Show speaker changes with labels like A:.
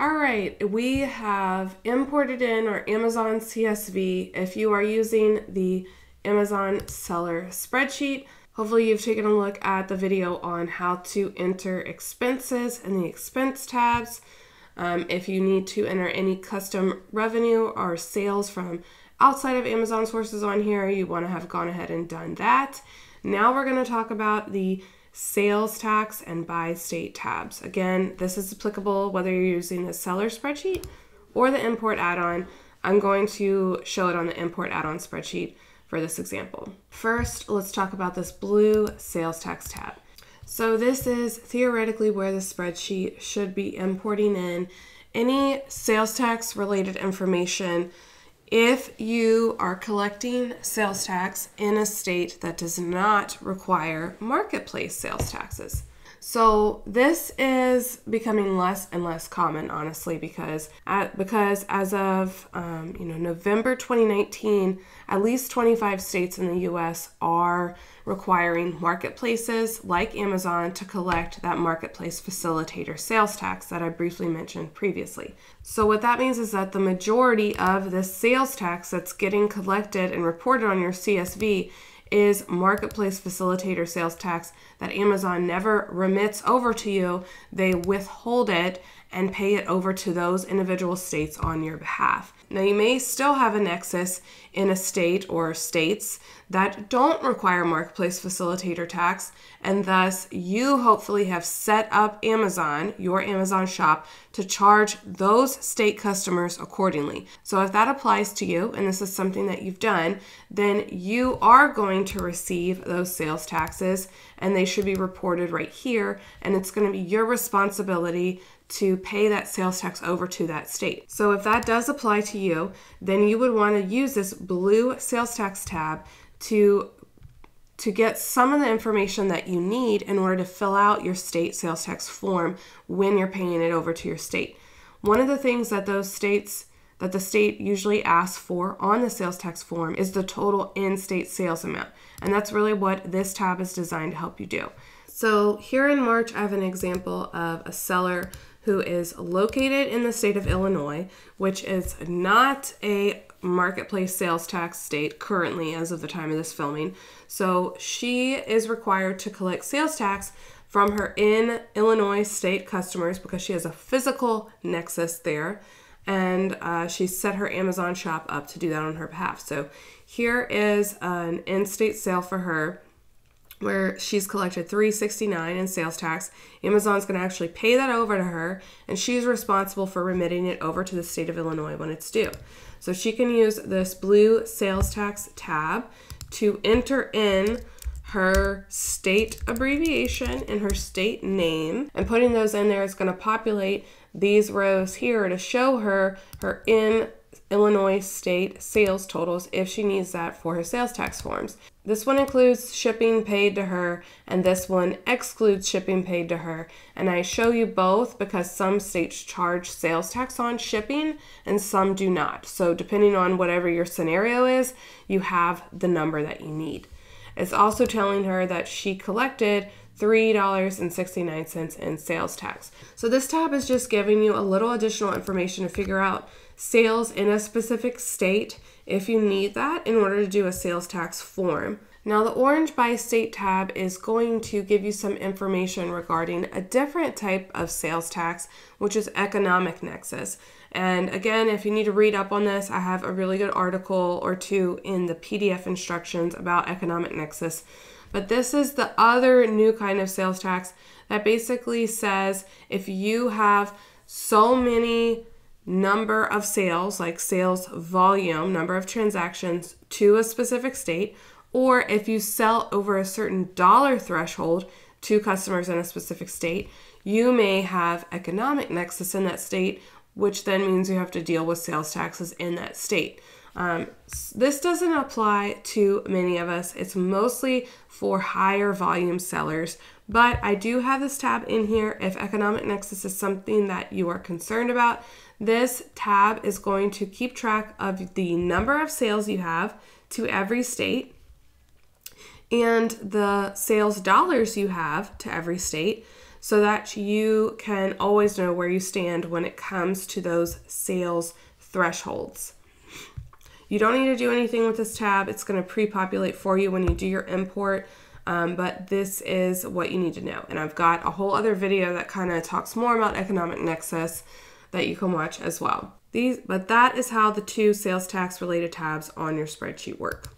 A: All right, we have imported in our Amazon CSV. If you are using the Amazon seller spreadsheet, hopefully you've taken a look at the video on how to enter expenses in the expense tabs. Um, if you need to enter any custom revenue or sales from outside of Amazon sources on here, you want to have gone ahead and done that. Now we're going to talk about the sales tax and by state tabs. Again, this is applicable whether you're using the seller spreadsheet or the import add-on. I'm going to show it on the import add-on spreadsheet for this example. First, let's talk about this blue sales tax tab. So this is theoretically where the spreadsheet should be importing in any sales tax related information if you are collecting sales tax in a state that does not require marketplace sales taxes. So this is becoming less and less common, honestly, because at, because as of um, you know November 2019, at least 25 states in the U.S. are requiring marketplaces like Amazon to collect that marketplace facilitator sales tax that I briefly mentioned previously. So what that means is that the majority of the sales tax that's getting collected and reported on your CSV is marketplace facilitator sales tax that Amazon never remits over to you. They withhold it and pay it over to those individual states on your behalf. Now, you may still have a nexus in a state or states that don't require marketplace facilitator tax, and thus you hopefully have set up Amazon, your Amazon shop, to charge those state customers accordingly. So, if that applies to you, and this is something that you've done, then you are going to receive those sales taxes, and they should be reported right here, and it's going to be your responsibility to pay that sales tax over to that state. So if that does apply to you, then you would want to use this blue sales tax tab to to get some of the information that you need in order to fill out your state sales tax form when you're paying it over to your state. One of the things that those states that the state usually asks for on the sales tax form is the total in-state sales amount. And that's really what this tab is designed to help you do. So here in March, I have an example of a seller who is located in the state of Illinois, which is not a marketplace sales tax state currently as of the time of this filming. So she is required to collect sales tax from her in Illinois state customers because she has a physical nexus there. And uh, she set her Amazon shop up to do that on her behalf. So here is an in state sale for her where she's collected 369 in sales tax. Amazon's going to actually pay that over to her and she's responsible for remitting it over to the state of Illinois when it's due. So she can use this blue sales tax tab to enter in her state abbreviation and her state name and putting those in there is going to populate these rows here to show her her in Illinois state sales totals if she needs that for her sales tax forms. This one includes shipping paid to her, and this one excludes shipping paid to her. And I show you both because some states charge sales tax on shipping and some do not. So, depending on whatever your scenario is, you have the number that you need. It's also telling her that she collected $3.69 in sales tax. So, this tab is just giving you a little additional information to figure out sales in a specific state if you need that in order to do a sales tax form. Now, the Orange by State tab is going to give you some information regarding a different type of sales tax, which is economic nexus. And again, if you need to read up on this, I have a really good article or two in the PDF instructions about economic nexus. But this is the other new kind of sales tax that basically says if you have so many number of sales, like sales volume, number of transactions to a specific state, or if you sell over a certain dollar threshold to customers in a specific state, you may have economic nexus in that state, which then means you have to deal with sales taxes in that state. Um, this doesn't apply to many of us. It's mostly for higher volume sellers, but I do have this tab in here if economic nexus is something that you are concerned about. This tab is going to keep track of the number of sales you have to every state and the sales dollars you have to every state. so that you can always know where you stand when it comes to those sales thresholds. You don't need to do anything with this tab. It's going to pre-populate for you when you do your import. Um, but this is what you need to know. And I've got a whole other video that kind of talks more about economic nexus that you can watch as well. These, but that is how the two sales tax related tabs on your spreadsheet work.